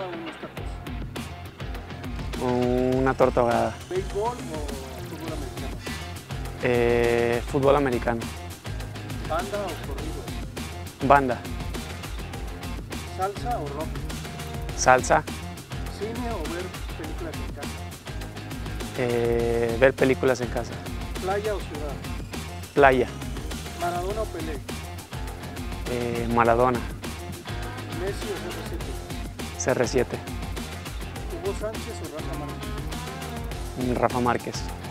o unos tacos? Una torta ahogada. ¿Béisbol o fútbol americano? Eh, fútbol americano. ¿Banda o corrido? Banda. ¿Salsa o rock? Salsa. ¿Cine o ver películas en casa? Eh, ver películas en casa. ¿Playa o ciudad? Playa. ¿Maradona o Pelé? Eh, Maradona. ¿Messi o CR7? CR7. ¿Hugo Sánchez o Rafa Márquez? Rafa Márquez.